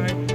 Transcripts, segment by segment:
Bye.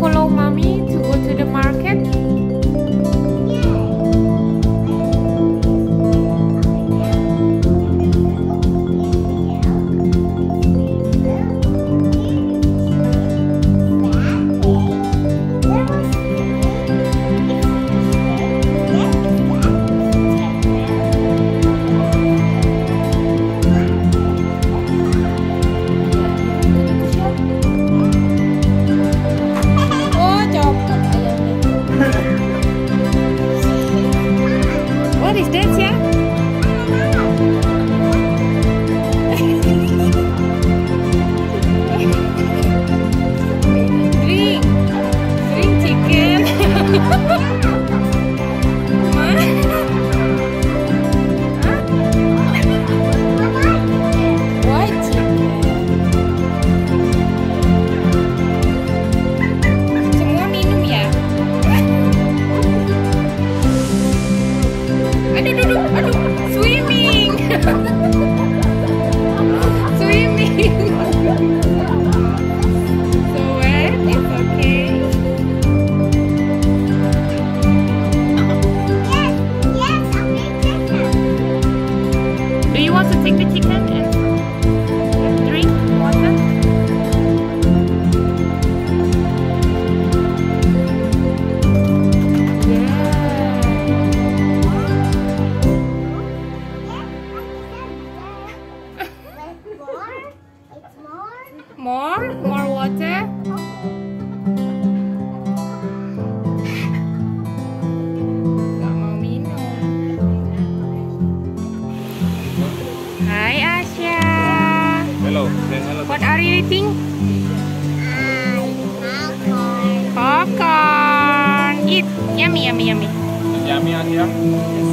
follow mommy to go to the market. distancia. Gracias. More, more water. Gak mau minum. Hello. What are you eating? Popcorn. Popcorn. Eat. Yummy, yummy, yummy. Yummy, yummy.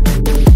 Bye.